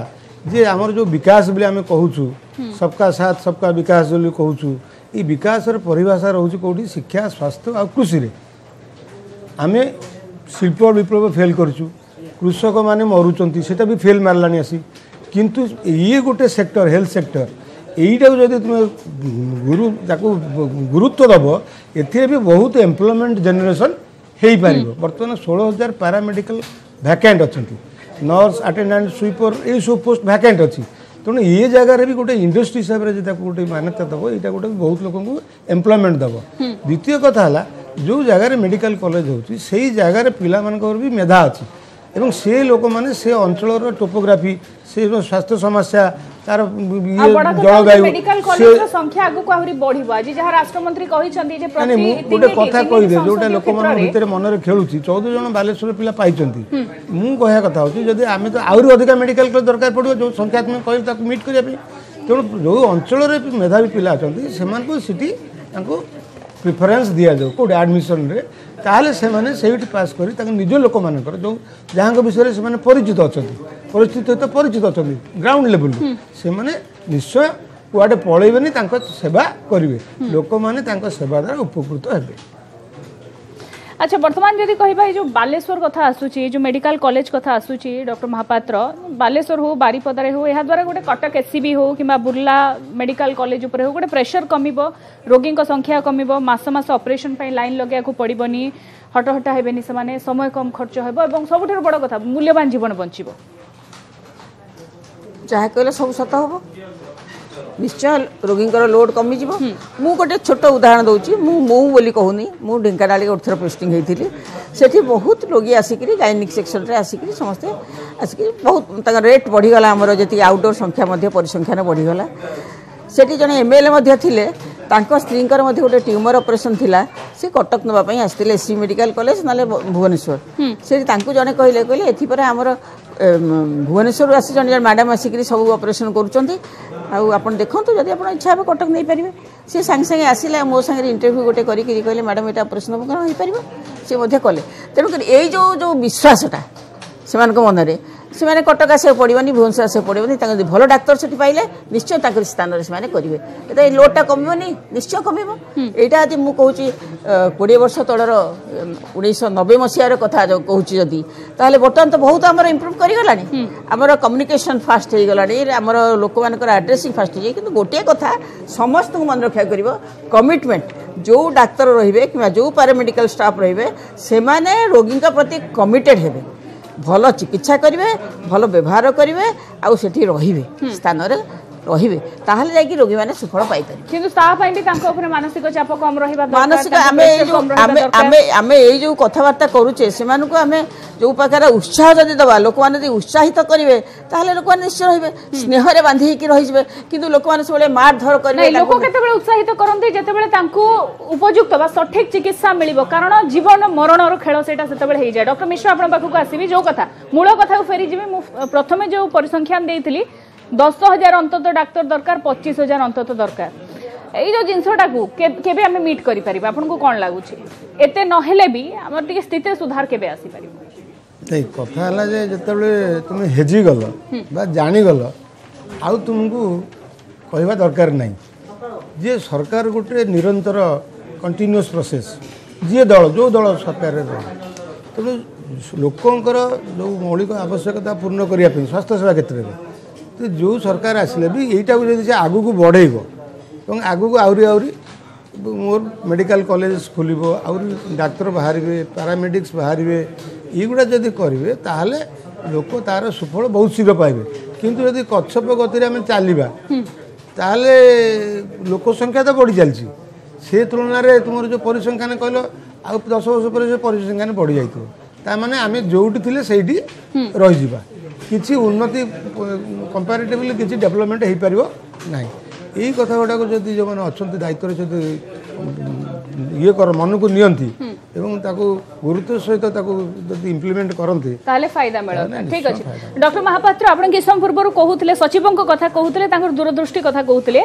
ଯେ ଆମର ଯେଉଁ ବିକାଶ ବୋଲି ଆମେ କହୁଛୁ ସବକା ସାଥ ସବକା ବିକାଶ ବୋଲି କହୁଛୁ ଏଇ ବିକାଶର ପରିଭାଷା ରହୁଛି କେଉଁଠି ଶିକ୍ଷା ସ୍ୱାସ୍ଥ୍ୟ ଆଉ କୃଷିରେ ଆମେ ଶିଳ୍ପ ବିପ୍ଳବ ଫେଲ୍ କରିଛୁ କୃଷକମାନେ ମରୁଛନ୍ତି ସେଇଟା ବି ଫେଲ୍ ମାରିଲାଣି ଆସି କିନ୍ତୁ ଇଏ ଗୋଟେ ସେକ୍ଟର ହେଲ୍ଥ ସେକ୍ଟର ଏଇଟାକୁ ଯଦି ତୁମେ ଗୁରୁ ତାକୁ ଗୁରୁତ୍ୱ ଦେବ ଏଥିରେ ବି ବହୁତ ଏମ୍ପ୍ଲୟମେଣ୍ଟ ଜେନେରେସନ୍ ହେଇପାରିବ ବର୍ତ୍ତମାନ ଷୋହଳ ହଜାର ପାରାମେଡ଼ିକାଲ ଭ୍ୟାକାଣ୍ଟ ଅଛନ୍ତି ନର୍ସ ଆଟେଣ୍ଡାଣ୍ଟ ସୁଇପର ଏଇସବୁ ପୋଷ୍ଟ ଭ୍ୟାକାଣ୍ଟ ଅଛି ତେଣୁ ଏ ଜାଗାରେ ବି ଗୋଟେ ଇଣ୍ଡଷ୍ଟ୍ରି ହିସାବରେ ଯଦି ତାକୁ ଗୋଟେ ମାନ୍ୟତା ଦେବ ଏଇଟା ଗୋଟେ ବହୁତ ଲୋକଙ୍କୁ ଏମ୍ପ୍ଲୟମେଣ୍ଟ ଦେବ ଦ୍ୱିତୀୟ କଥା ହେଲା ଯେଉଁ ଜାଗାରେ ମେଡ଼ିକାଲ କଲେଜ ହେଉଛି ସେଇ ଜାଗାରେ ପିଲାମାନଙ୍କର ବି ମେଧା ଅଛି ଏବଂ ସେ ଲୋକମାନେ ସେ ଅଞ୍ଚଳର ଟୋପୋଗ୍ରାଫି ସେ ସ୍ୱାସ୍ଥ୍ୟ ସମସ୍ୟା ତାର ଜଳବାୟୁ ଗୋଟେ କଥା କହିବେ ଯୋଉଟା ଲୋକମାନଙ୍କ ଭିତରେ ମନରେ ଖେଳୁଛି ଚଉଦ ଜଣ ବାଲେଶ୍ୱର ପିଲା ପାଇଛନ୍ତି ମୁଁ କହିବା କଥା ହେଉଛି ଯଦି ଆମେ ତ ଆହୁରି ଅଧିକା ମେଡିକାଲ କଲେଜ ଦରକାର ପଡ଼ିବ ଯୋଉ ସଂଖ୍ୟାତ୍ମକ କହିଲେ ତାକୁ ମିଟ୍ କରିବା ପାଇଁ ତେଣୁ ଯେଉଁ ଅଞ୍ଚଳରେ ମେଧାବୀ ପିଲା ଅଛନ୍ତି ସେମାନଙ୍କୁ ସେଠି ତାଙ୍କୁ ପ୍ରିଫରେନ୍ସ ଦିଆଯାଉ କେଉଁଠି ଆଡ଼ମିସନରେ ତାହେଲେ ସେମାନେ ସେଇଠି ପାସ୍ କରି ତାଙ୍କ ନିଜ ଲୋକମାନଙ୍କର ଯେଉଁ ଯାହାଙ୍କ ବିଷୟରେ ସେମାନେ ପରିଚିତ ଅଛନ୍ତି ପରିଚିତ ସହିତ ପରିଚିତ ଅଛନ୍ତି ଗ୍ରାଉଣ୍ଡ ଲେଭଲରୁ ସେମାନେ ନିଶ୍ଚୟ କୁଆଡ଼େ ପଳେଇବେନି ତାଙ୍କ ସେବା କରିବେ ଲୋକମାନେ ତାଙ୍କ ସେବା ଦ୍ୱାରା ଉପକୃତ ହେବେ আচ্ছা বর্তমান যদি কহিবা এই যে বালেশ্বর কথা আসুচি এই যে মেডিকাল কলেজ কথা আসুচি ডক্টর মহাপাত্র বালেশ্বর হো বারিপদারে হো হোক দ্বারা গোটে কটক এসিবি হো কিংবা বুর্লা মেডিকাল কলেজ উপরে হো গোটে প্রেসর কমিব রোগীঙ্ সংখ্যা কমিব মাস মাস অপরেশন পাই লাইন লগাইয়া পড়বনি হটহটা হবেনি সে সময় কম খরচ হব এবং সবুঠার বড় কথা মূল্যবান জীবন বঞ্চব যা কে সব সত হব निश्चय रोगी लोड कमिज मुझे छोट उदाहरण दूसरी मुँह मुँह ढेकाना गोटे थोड़ा पोस्टिंग होती से बहुत रोगी आसिक गायनिक सेक्शन में आसिक समस्ते आसिक बहुत रेट बढ़ीगला आम जी आउटडोर संख्या परिसंख्यन बढ़ीगला से जे एम एल थे स्त्री गोटे ट्यूमर अपरेसन था से कटक नापी आसते एस सी मेडिकल कलेज ना भुवनेश्वर से जड़े कहे कहे एपर आमर ভুবনেশ্বরରୁ ଆସିଛନ୍ତି ଜଣେ ମ୍ୟାଡ଼ାମ୍ ଆସିକରି ସବୁ ଅପରେସନ୍ କରୁଛନ୍ତି ଆଉ ଆପଣ ଦେଖନ୍ତୁ ଯଦି ଆପଣ ଇଚ୍ଛା ହେବ କଟକ ନେଇପାରିବେ ସିଏ ସାଙ୍ଗେ ସାଙ୍ଗେ ଆସିଲେ ମୋ ସାଙ୍ଗରେ ଇଣ୍ଟରଭ୍ୟୁ ଗୋଟେ କରିକିରି କହିଲେ ମ୍ୟାଡ଼ାମ୍ ଏଇଟା ଅପରେସନ୍ ହେବ କ'ଣ ହେଇପାରିବ ସିଏ ମଧ୍ୟ କଲେ ତେଣୁକରି ଏଇ ଯେଉଁ ଯେଉଁ ବିଶ୍ୱାସଟା ସେମାନଙ୍କ ମନରେ ସେମାନେ କଟକ ଆସିବାକୁ ପଡ଼ିବନି ଭୁବନେଶ୍ୱର ଆସିବାକୁ ପଡ଼ିବନି ତାଙ୍କ ଯଦି ଭଲ ଡାକ୍ତର ସେଠି ପାଇଲେ ନିଶ୍ଚୟ ତାଙ୍କରି ସ୍ଥାନରେ ସେମାନେ କରିବେ ତ ଏଇ ଲୋଡ଼ଟା କମିବନି ନିଶ୍ଚୟ କମିବ ଏଇଟା ଯଦି ମୁଁ କହୁଛି କୋଡ଼ିଏ ବର୍ଷ ତଳର ଉଣେଇଶହ ନବେ ମସିହାର କଥା କହୁଛି ଯଦି ତାହେଲେ ବର୍ତ୍ତମାନ ତ ବହୁତ ଆମର ଇମ୍ପ୍ରୁଭ୍ କରିଗଲାଣି ଆମର କମ୍ୟୁନିକେସନ୍ ଫାଷ୍ଟ ହେଇଗଲାଣି ଆମର ଲୋକମାନଙ୍କର ଆଡ୍ରେସିଂ ଫାଷ୍ଟ ହେଇଯାଏ କିନ୍ତୁ ଗୋଟିଏ କଥା ସମସ୍ତଙ୍କୁ ମନେ ରଖିବାକୁ କରିବ କମିଟମେଣ୍ଟ ଯେଉଁ ଡାକ୍ତର ରହିବେ କିମ୍ବା ଯେଉଁ ପାରାମେଡ଼ିକାଲ ଷ୍ଟାଫ୍ ରହିବେ ସେମାନେ ରୋଗୀଙ୍କ ପ୍ରତି କମିଟେଡ଼ ହେବେ ଭଲ ଚିକିତ୍ସା କରିବେ ଭଲ ବ୍ୟବହାର କରିବେ ଆଉ ସେଠି ରହିବେ ସ୍ଥାନରେ ରହିବେ ତାହେଲେ ଯାଇକି ରୋଗୀମାନେ ସୁଫଳ ପାଇପାରିବେ କିନ୍ତୁ ତା ପାଇଁ ବି ତାଙ୍କ ଉପରେ ମାନସିକ ଚାପ କମ୍ ରହିବା ମାନସିକ ଆମେ ଆମେ ଆମେ ଆମେ ଏଇ ଯେଉଁ କଥାବାର୍ତ୍ତା କରୁଛେ ସେମାନଙ୍କୁ ଆମେ ଯେଉଁ ପ୍ରକାର ଉତ୍ସାହ ଯଦି ଦେବା ଲୋକମାନେ ଯଦି ଉତ୍ସାହିତ କରିବେ ତାହେଲେ ଲୋକମାନେ ନିଶ୍ଚୟ ରହିବେ ସ୍ନେହରେ ବାନ୍ଧି ହେଇକି ରହିଯିବେ କିନ୍ତୁ ଲୋକମାନେ ସବୁବେଳେ ମାର ଧର କରିବେ ଲୋକ କେତେବେଳେ ଉତ୍ସାହିତ କରନ୍ତି ଯେତେବେଳେ ତାଙ୍କୁ ଉପଯୁକ୍ତ ବା ସଠିକ୍ ଚିକିତ୍ସା ମିଳିବ କାରଣ ଜୀବନ ମରଣର ଖେଳ ସେଇଟା ସେତେବେଳେ ହେଇଯାଏ ଡକ୍ଟର ମିଶ୍ର ଆପଣଙ୍କ ପାଖକୁ ଆସିବି ଯେଉଁ କଥା ମୂଳ କଥାକୁ ଫେରିଯିବି ମୁଁ ପ୍ରଥମେ ଯେଉଁ ପରିସଂଖ୍ୟାନ ଦେଇଥିଲି দশ হাজার অন্তত ডাক্তার দরকার পঁচিশ হাজার অন্তত দরকার এই যে জিনিসটা কেবে আমি মিট করে পারি আপনার কোণ লাগুছে এতে নহলে বি আমার টিকে স্থিতি সুধার কেবে আসি পারি নাই কথা হল যে যেতবে তুমি হেজি গল বা জানি গল আউ তুমকু দরকার নাই যে সরকার গোটে নিরন্তর কন্টিনিউস প্রসেস যে দল যে দল সরকার রহ তেমন ଲୋକଙ୍କର ଯେଉଁ ମୌଳିକ ଆବଶ୍ୟକତା ପୂର୍ଣ୍ଣ କରିବା ପାଇଁ ক্ষেত্রে ଯେଉଁ ସରକାର ଆସିଲେ ବି ଏଇଟାକୁ ଯଦି ସେ ଆଗକୁ ବଢ଼େଇବ ଏବଂ ଆଗକୁ ଆହୁରି ଆହୁରି ମୋର ମେଡ଼ିକାଲ କଲେଜ ଖୋଲିବ ଆହୁରି ଡାକ୍ତର ବାହାରିବେ ପାରାମେଡ଼ିକ୍ସ ବାହାରିବେ ଏଇଗୁଡ଼ା ଯଦି କରିବେ ତାହେଲେ ଲୋକ ତାର ସୁଫଳ ବହୁତ ଶୀଘ୍ର ପାଇବେ କିନ୍ତୁ ଯଦି କଚ୍ଛପ ଗତିରେ ଆମେ ଚାଲିବା ତାହେଲେ ଲୋକ ସଂଖ୍ୟା ତ ବଢ଼ି ଚାଲିଛି ସେ ତୁଳନାରେ ତୁମର ଯେଉଁ ପରିସଂଖ୍ୟାନ କହିଲ ଆଉ ଦଶ ବର୍ଷ ପରେ ସେ ପରିସଂଖ୍ୟାନ ବଢ଼ିଯାଇଥିବ ତାମାନେ ଆମେ ଯେଉଁଠି ଥିଲେ ସେଇଠି ରହିଯିବା କିଛି ଉନ୍ନତି କମ୍ପାରିଟିଭଲି କିଛି ଡେଭଲପମେଣ୍ଟ ହୋଇପାରିବ ନାହିଁ ଏଇ କଥା ଗୁଡ଼ାକ ଯଦି ଯେଉଁମାନେ ଅଛନ୍ତି ଦାୟିତ୍ୱରେ ଯଦି ଇଏ ମନକୁ ନିଅନ୍ତି ଏବଂ ତାକୁ ଗୁରୁତ୍ୱ ସହିତ ତାକୁ ଯଦି ଇମ୍ପ୍ଲିମେଣ୍ଟ କରନ୍ତି ତାହେଲେ ଫାଇଦା ମିଳିବ ଠିକ ଅଛି ଡକ୍ଟର ମହାପାତ୍ର ଆପଣ କିଛି ସମୟ ପୂର୍ବରୁ କହୁଥିଲେ ସଚିବଙ୍କ କଥା କହୁଥିଲେ ତାଙ୍କର ଦୂରଦୃଷ୍ଟି କଥା କହୁଥିଲେ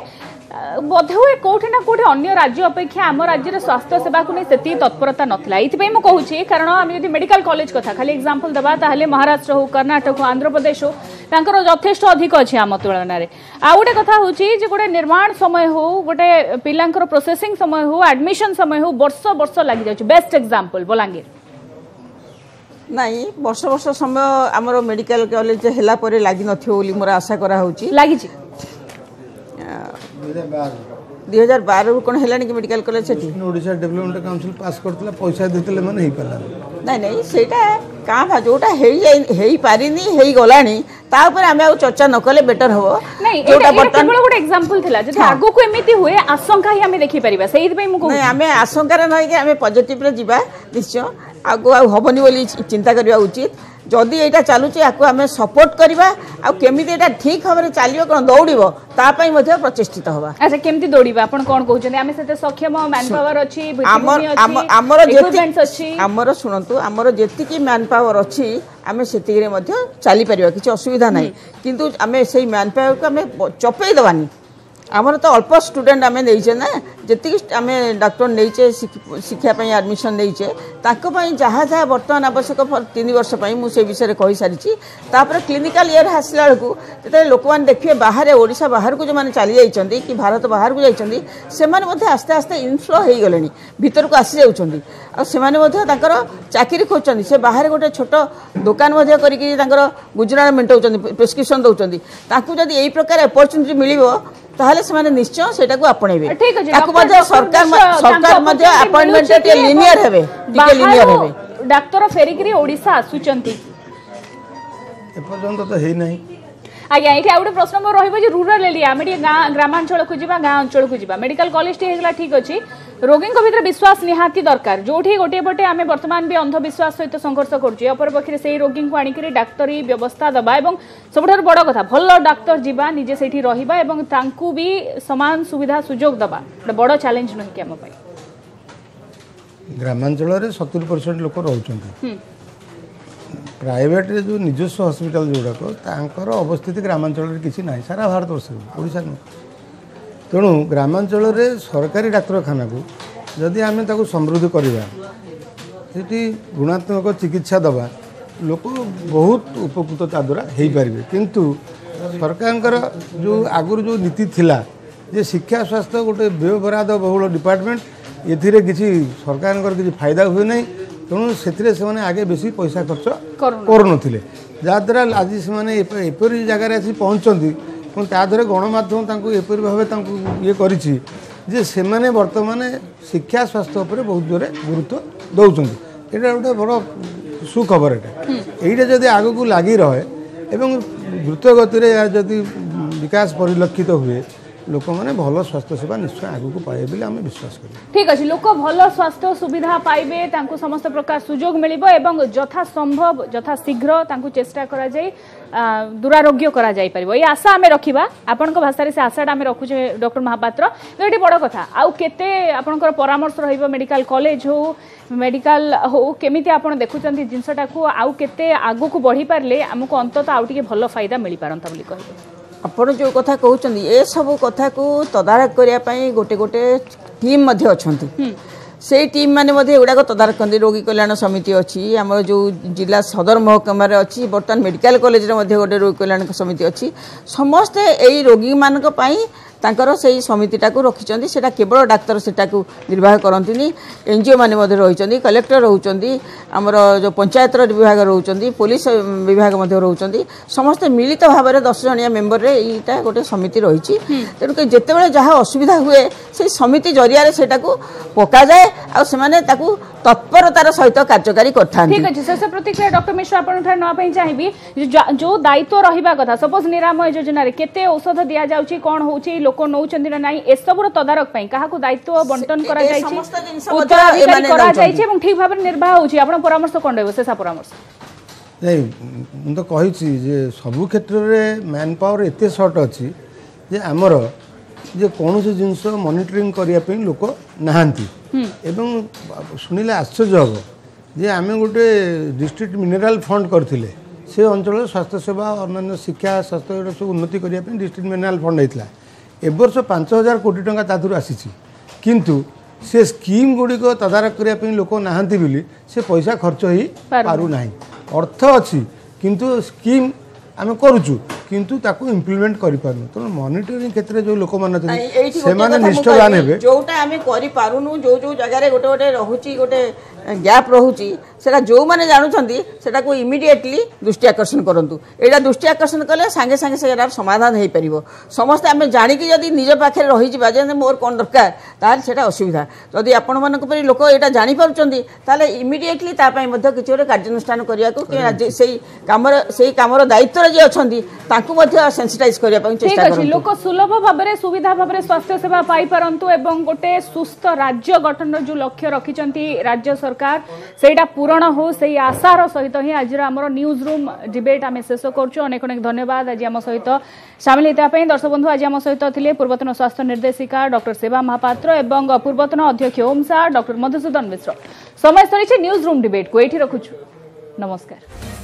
ବୋଧହୁଏ କୋଉଠି ନା କୋଉଠି ଅନ୍ୟ ରାଜ୍ୟ ଅପେକ୍ଷା ଆମ ରାଜ୍ୟର ସ୍ୱାସ୍ଥ୍ୟ ସେବାକୁ ନେଇ ସେତିକି ତତ୍ପରତା ନଥିଲା ଏଇଥିପାଇଁ ମୁଁ କହୁଛି କାରଣ ଆମେ ଯଦି ମେଡିକାଲ କଲେଜ କଥା ଖାଲି ଏକ୍ସାମ୍ପଲ ଦେବା ତାହେଲେ ମହାରାଷ୍ଟ୍ର ହଉ କର୍ଣ୍ଣାଟକ ହଉ ଆନ୍ଧ୍ରପ୍ରଦେଶ ହଉ ତାଙ୍କର ଯଥେଷ୍ଟ ଅଧିକ ଅଛି ଆମ ତୁଳନାରେ ଆଉ ଗୋଟେ କଥା ହେଉଛି ଯେ ଗୋଟେ ନିର୍ମାଣ ସମୟ ହେଉ ଗୋଟେ ପିଲାଙ୍କର ପ୍ରୋସେସିଂ ସମୟ ହେଉ ଆଡ଼ମିସନ୍ ସମୟ ହେଉ ବର୍ଷ ବର୍ଷ ଲାଗିଯାଉଛି ବେଷ୍ଟ ଏକ୍ଜାମ୍ପଲ୍ ବଲାଙ୍ଗୀର ନାଇଁ ବର୍ଷ ବର୍ଷ ସମୟ ଆମର ମେଡିକାଲ କଲେଜ ହେଲା ପରେ ଲାଗିନଥିବ ବୋଲି ମୋର ଆଶା କରାହେଉଛି ଲାଗିଛି ଦୁଇ ହଜାର ବାରରୁ କ'ଣ ହେଲାଣି କି ମେଡ଼ିକାଲ କଲେଜ ସେଠି ଓଡ଼ିଶା ଡେଭଲପମେଣ୍ଟ କାଉନସିଲ ପାସ୍ କରିଥିଲା ପଇସା ଦେଇଥିଲେ ମାନେ ହେଇପାରିଲା ନାଇଁ ନାଇଁ ସେଇଟା କାଁ ଭା ଯେଉଁଟା ହେଇଯାଇ ହେଇପାରିନି ହେଇଗଲାଣି ତା ଉପରେ ଆମେ ଆଉ ଚର୍ଚ୍ଚା ନକଲେ କଲେ ବେଟର ହବ ଯୋଉଟା ବର୍ତ୍ତମାନ ଗୋଟେ ଏକ୍ସାମ୍ପଲ ଥିଲା ଯଦି ଆଗକୁ ଏମିତି ହୁଏ ଆଶଙ୍କା ହିଁ ଆମେ ଦେଖିପାରିବା ସେଇଥିପାଇଁ ମୁଁ କହୁଛି ଆମେ ଆଶଙ୍କାରେ ନହେଇକି ଆମେ ପଜିଟିଭରେ ଯିବା ନିଶ୍ଚୟ ଆଗକୁ ଆଉ ହବନି ବୋଲି ଚିନ୍ତା କରିବା ଉଚିତ ଯଦି ଏଇଟା ଚାଲୁଛି ୟାକୁ ଆମେ ସପୋର୍ଟ କରିବା ଆଉ କେମିତି ଏଇଟା ଠିକ୍ ଭାବରେ ଚାଲିବ କ'ଣ ଦୌଡ଼ିବ ତା ପାଇଁ ମଧ୍ୟ ପ୍ରଚେଷ୍ଟିତ ହେବା ଆଚ୍ଛା କେମିତି ଦୌଡ଼ିବା ଆପଣ କ'ଣ କହୁଛନ୍ତି ଆମେ ସେତେ ସକ୍ଷମ ମ୍ୟାନ୍ ପାୱାର ଅଛି ଆମର ଅଛି ଆମର ଶୁଣନ୍ତୁ ଆମର ଯେତିକି ମ୍ୟାନ୍ ପାୱାର ଅଛି ଆମେ ସେତିକିରେ ମଧ୍ୟ ଚାଲିପାରିବା କିଛି ଅସୁବିଧା ନାହିଁ କିନ୍ତୁ ଆମେ ସେଇ ମ୍ୟାନ୍ ପାୱାରକୁ ଆମେ ଚପେଇ ଦେବାନି আমার তো অল্প স্টুডেন্ট আমি নেইছে না যেতে আমি ডাক্তার নেইছে শিক্ষা আডমিশন নেইছে তাঁপাই যা যা বর্তমান আবশ্যক তিন বর্ষ মু সে বিষয়ে কইসারিছি তাপরে ক্লিনিকাল ইয়ার আসলা বেড়ে যেতে লোক মানে দেখবে বাহারে ওড়শা বাহারক যে চালি যাই কি ভারত বাহার যাই সে আস্তে আস্তে ইনফ্লো হয়ে গলে ভিতরক আসি যাচ্ছেন আসে তাঁর চাকরি খোঁজছেন সে বাহারে গোটে ছোট দোকান করি তাঁর গুজরাট মেটাও প্রেসক্রিপশন দৌঁচ তাঁকু যদি এই প্রকার অপরচুনিটি মিলব তাহলে সেমানে নিশ্চয় সেটাকু আপনাইবে তাকু মধ্যে সরকার সরকার মধ্যে অ্যাপয়েন্টমেন্ট টিকে লিনিয়ার হবে টিকে লিনিয়ার হবে ডাক্তার ফেরিকি ওড়িশা আসুচন্তি এপর্যন্ত তো হেই নাই আজ্ঞা এটি আউ গোটে প্রশ্ন মোর রহব যে রুরাল এরিয়া আমি টিকে গাঁ গ্রামাঞ্চলকু যা গাঁ অঞ্চলকু যা মেডিকাল কলেজটি হয়ে ঠিক অছি রোগীঙ্ ভিতরে বিশ্বাস নিহতি দরকার যেটি গোটিয়ে পটে আমি বর্তমান বি অন্ধবিশ্বাস সহ সংঘর্ষ করছি অপরপক্ষে সেই রোগী আনিকি ডাক্তারী ব্যবস্থা দেওয়া এবং সবুঠার বড় কথা ভাল ডাক্তার যা নিজে সেইটি রহবা এবং তাঁকু বি সমান সুবিধা সুযোগ দেওয়া এটা বড় চ্যালেঞ্জ নুহে আম গ্রামাঞ্চলের সতুরি পরসেন্ট লোক রোচান ପ୍ରାଇଭେଟ୍ରେ ଯେଉଁ ନିଜସ୍ୱ ହସ୍ପିଟାଲ ଯେଉଁଗୁଡ଼ାକ ତାଙ୍କର ଅବସ୍ଥିତି ଗ୍ରାମାଞ୍ଚଳରେ କିଛି ନାହିଁ ସାରା ଭାରତବର୍ଷରେ ଓଡ଼ିଶା ନୁହଁ ତେଣୁ ଗ୍ରାମାଞ୍ଚଳରେ ସରକାରୀ ଡାକ୍ତରଖାନାକୁ ଯଦି ଆମେ ତାକୁ ସମୃଦ୍ଧ କରିବା ସେଠି ଗୁଣାତ୍ମକ ଚିକିତ୍ସା ଦେବା ଲୋକ ବହୁତ ଉପକୃତ ତା ଦ୍ୱାରା ହୋଇପାରିବେ କିନ୍ତୁ ସରକାରଙ୍କର ଯେଉଁ ଆଗରୁ ଯେଉଁ ନୀତି ଥିଲା ଯେ ଶିକ୍ଷା ସ୍ୱାସ୍ଥ୍ୟ ଗୋଟେ ବ୍ୟୟବରାଦ ବହୁଳ ଡିପାର୍ଟମେଣ୍ଟ ଏଥିରେ କିଛି ସରକାରଙ୍କର କିଛି ଫାଇଦା ହୁଏ ନାହିଁ ତେଣୁ ସେଥିରେ ସେମାନେ ଆଗେ ବେଶୀ ପଇସା ଖର୍ଚ୍ଚ କରୁନଥିଲେ ଯାହାଦ୍ୱାରା ଆଜି ସେମାନେ ଏପରି ଜାଗାରେ ଆସି ପହଞ୍ଚନ୍ତି କିନ୍ତୁ ତା ଦେହରେ ଗଣମାଧ୍ୟମ ତାଙ୍କୁ ଏପରି ଭାବେ ତାଙ୍କୁ ଇଏ କରିଛି ଯେ ସେମାନେ ବର୍ତ୍ତମାନ ଶିକ୍ଷା ସ୍ୱାସ୍ଥ୍ୟ ଉପରେ ବହୁତ ଜୋରେ ଗୁରୁତ୍ୱ ଦେଉଛନ୍ତି ଏଇଟା ଗୋଟେ ବଡ଼ ସୁଖବର ଏଇଟା ଏଇଟା ଯଦି ଆଗକୁ ଲାଗି ରହେ ଏବଂ ଦ୍ରୁତ ଗତିରେ ଯଦି ବିକାଶ ପରିଲକ୍ଷିତ ହୁଏ ଲୋକମାନେ ଭଲ ସ୍ୱାସ୍ଥ୍ୟ ସେବା ନିଶ୍ଚୟ ଆଗକୁ ପାଇବେ ବୋଲି ଆମେ ବିଶ୍ୱାସ କରିବୁ ଠିକ୍ ଅଛି ଲୋକ ଭଲ ସ୍ୱାସ୍ଥ୍ୟ ସୁବିଧା ପାଇବେ ତାଙ୍କୁ ସମସ୍ତ ପ୍ରକାର ସୁଯୋଗ ମିଳିବ ଏବଂ ଯଥା ସମ୍ଭବ ଯଥା ଶୀଘ୍ର ତାଙ୍କୁ ଚେଷ୍ଟା କରାଯାଇ ଦୂରାରୋଗ୍ୟ କରାଯାଇପାରିବ ଏଇ ଆଶା ଆମେ ରଖିବା ଆପଣଙ୍କ ଭାଷାରେ ସେ ଆଶାଟା ଆମେ ରଖୁଛେ ଡକ୍ଟର ମହାପାତ୍ର ଏଇଠି ବଡ଼ କଥା ଆଉ କେତେ ଆପଣଙ୍କର ପରାମର୍ଶ ରହିବ ମେଡ଼ିକାଲ କଲେଜ ହଉ ମେଡ଼ିକାଲ ହଉ କେମିତି ଆପଣ ଦେଖୁଛନ୍ତି ଜିନିଷଟାକୁ ଆଉ କେତେ ଆଗକୁ ବଢ଼ିପାରିଲେ ଆମକୁ ଅନ୍ତତଃ ଆଉ ଟିକେ ଭଲ ଫାଇଦା ମିଳିପାରନ୍ତା ବୋଲି କହିବେ ଆପଣ ଯେଉଁ କଥା କହୁଛନ୍ତି ଏସବୁ କଥାକୁ ତଦାରଖ କରିବା ପାଇଁ ଗୋଟେ ଗୋଟେ ଟିମ୍ ମଧ୍ୟ ଅଛନ୍ତି ସେଇ ଟିମ୍ ମାନେ ମଧ୍ୟ ଏଗୁଡ଼ାକ ତଦାରଖ କରନ୍ତି ରୋଗୀ କଲ୍ୟାଣ ସମିତି ଅଛି ଆମର ଯେଉଁ ଜିଲ୍ଲା ସଦର ମହକୁମାରେ ଅଛି ବର୍ତ୍ତମାନ ମେଡ଼ିକାଲ କଲେଜରେ ମଧ୍ୟ ଗୋଟେ ରୋଗୀ କଲ୍ୟାଣ ସମିତି ଅଛି ସମସ୍ତେ ଏଇ ରୋଗୀମାନଙ୍କ ପାଇଁ ତାଙ୍କର ସେଇ ସମିତିଟାକୁ ରଖିଛନ୍ତି ସେଇଟା କେବଳ ଡାକ୍ତର ସେଟାକୁ ନିର୍ବାହ କରନ୍ତିନି ଏନ୍ଜିଓ ମାନେ ମଧ୍ୟ ରହିଛନ୍ତି କଲେକ୍ଟର ରହୁଛନ୍ତି ଆମର ଯେଉଁ ପଞ୍ଚାୟତର ବିଭାଗ ରହୁଛନ୍ତି ପୋଲିସ ବିଭାଗ ମଧ୍ୟ ରହୁଛନ୍ତି ସମସ୍ତେ ମିଳିତ ଭାବରେ ଦଶ ଜଣିଆ ମେମ୍ବରରେ ଏଇଟା ଗୋଟେ ସମିତି ରହିଛି ତେଣୁକରି ଯେତେବେଳେ ଯାହା ଅସୁବିଧା ହୁଏ ସେଇ ସମିତି ଜରିଆରେ ସେଟାକୁ ପକାଯାଏ ଆଉ ସେମାନେ ତାକୁ তৎপরতার সহিত কার্যকারী করতে ঠিক আছে শেষ প্রতিক্রিয়া ডক্টর মিশ্র আপনার নেওয়া চাহিবি যে দায়িত্ব রহবা কথা সপোজ নিরাময় যোজনার কেতে ঔষধ দিয়া যাচ্ছে কম হচ্ছে লোক নৌচন্তি না নাই এসবুর তদারক পাই কাহাকু দায়িত্ব বন্টন করা যাইছে উত্তরাধিকারী করা যাইছে এবং ঠিক ভাবে নির্বাহ হচ্ছে আপনার পরামর্শ কোন রইব শেষ পরামর্শ ନାଇଁ ମୁଁ ତ କହିଛି ଯେ ସବୁ କ୍ଷେତ୍ରରେ ମ୍ୟାନ୍ ପାୱାର ଏତେ ସର୍ଟ ଅଛି ଯେ ଆମର ଯେ କୌଣସି ଜିନିଷ ମନିଟରିଂ କରିବା ପାଇଁ ଲୋକ ନାହାନ୍ତି ଏବଂ ଶୁଣିଲେ ଆଶ୍ଚର୍ଯ୍ୟ ହେବ ଯେ ଆମେ ଗୋଟେ ଡିଷ୍ଟ୍ରିକ୍ଟ ମିନେରାଲ ଫଣ୍ଡ କରିଥିଲେ ସେ ଅଞ୍ଚଳରେ ସ୍ୱାସ୍ଥ୍ୟସେବା ଅନ୍ୟାନ୍ୟ ଶିକ୍ଷା ସ୍ୱାସ୍ଥ୍ୟ ଏଗୁଡ଼ା ସବୁ ଉନ୍ନତି କରିବା ପାଇଁ ଡିଷ୍ଟ୍ରିକ୍ଟ ମିନେରାଲ ଫଣ୍ଡ ହେଇଥିଲା ଏ ବର୍ଷ ପାଞ୍ଚ ହଜାର କୋଟି ଟଙ୍କା ତା ଦେହରୁ ଆସିଛି କିନ୍ତୁ ସେ ସ୍କିମ୍ ଗୁଡ଼ିକ ତଦାରଖ କରିବା ପାଇଁ ଲୋକ ନାହାନ୍ତି ବୋଲି ସେ ପଇସା ଖର୍ଚ୍ଚ ପାରୁନାହିଁ ଅର୍ଥ ଅଛି କିନ୍ତୁ ସ୍କିମ୍ ଆମେ କରୁଛୁ କିନ୍ତୁ ତାକୁ ଇମ୍ପ୍ଲିମେଣ୍ଟ କରିପାରୁନୁ ତେଣୁ ମନିଟରିଂ କ୍ଷେତ୍ରରେ ଯେଉଁ ଲୋକମାନେ ଅଛନ୍ତି ସେମାନେ ନିଷ୍ଠବାନ ହେବେ ଯେଉଁଟା ଆମେ କରିପାରୁନୁ ଯେଉଁ ଯେଉଁ ଜାଗାରେ ଗୋଟେ ଗୋଟେ ରହୁଛି ଗୋଟେ ଗ୍ୟାପ୍ ରହୁଛି সেটা ଯେଉଁମାନେ ଜାଣୁଛନ୍ତି ସେଟାକୁ ଇମିଡ଼ିଏଟଲି ଦୃଷ୍ଟି ଆକର୍ଷଣ କରନ୍ତୁ ଏଇଟା ଦୃଷ୍ଟି ଆକର୍ଷଣ କଲେ ସାଙ୍ଗେ ସାଙ୍ଗେ ସେଟାର ସମାଧାନ ହୋଇପାରିବ ସମସ୍ତେ ଆମେ ଜାଣିକି ଯଦି ନିଜ ପାଖରେ ରହିଯିବା ଯେ ମୋର କ'ଣ ଦରକାର ତାହେଲେ ସେଟା ଅସୁବିଧା ଯଦି ଆପଣମାନଙ୍କ ପରି ଲୋକ ଏଇଟା ଜାଣିପାରୁଛନ୍ତି ତାହେଲେ ଇମିଡ଼ିଏଟଲି ତା ପାଇଁ ମଧ୍ୟ କିଛି ଗୋଟେ କାର୍ଯ୍ୟାନୁଷ୍ଠାନ କରିବାକୁ କି ସେଇ କାମର ସେଇ କାମର ଦାୟିତ୍ୱରେ ଯିଏ ଅଛନ୍ତି ତାଙ୍କୁ ମଧ୍ୟ ସେନ୍ସିଟାଇଜ୍ କରିବା ପାଇଁ ଚେଷ୍ଟା କରନ୍ତୁ ଲୋକ ସୁଲଭ ଭାବରେ ସୁବିଧା ଭାବରେ ସ୍ୱାସ୍ଥ୍ୟ ସେବା ପାଇପାରନ୍ତୁ ଏବଂ ଗୋଟେ ସୁସ୍ଥ ରାଜ୍ୟ ଗଠନର ଯେଉଁ ଲକ୍ଷ୍ୟ ରଖିଛନ୍ତି ରାଜ୍ୟ ସରକାର ସେଇଟା ପୂରଣ ପୂରଣ ହଉ ସେଇ ଆଶାର ସହିତ ହିଁ ଆଜିର ଆମର ନ୍ୟୁଜ୍ ରୁମ୍ ଡିବେଟ୍ ଆମେ ଶେଷ କରୁଛୁ ଅନେକ ଅନେକ ଧନ୍ୟବାଦ ଆଜି ଆମ ସହିତ ସାମିଲ ହୋଇଥିବା ପାଇଁ ଦର୍ଶକ ଆଜି ଆମ ସହିତ ଥିଲେ ପୂର୍ବତନ ସ୍ୱାସ୍ଥ୍ୟ ନିର୍ଦ୍ଦେଶିକା ଡକ୍ଟର ସେବା ମହାପାତ୍ର ଏବଂ ପୂର୍ବତନ ଅଧ୍ୟକ୍ଷ ଓମ୍ ଶାହା ଡକ୍ଟର ମଧୁସୂଦନ ମିଶ୍ର ସମୟ ସରିଛି ନ୍ୟୁଜ୍ ରୁମ୍ ଡିବେଟ୍କୁ ଏଇଠି ରଖୁଛୁ ନମସ୍କାର